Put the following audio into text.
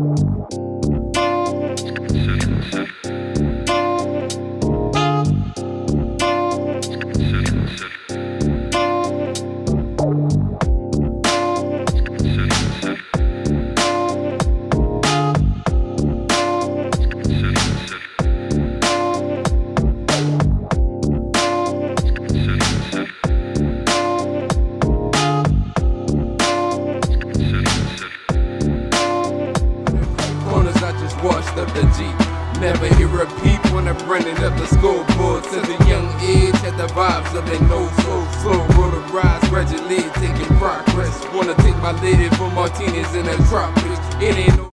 you Never hear a peep when I'm running up the scoreboard to the young age. Had the vibes of that no so slow. Roll the rise gradually, taking progress. Wanna take my lady for martinis in the tropics. It ain't no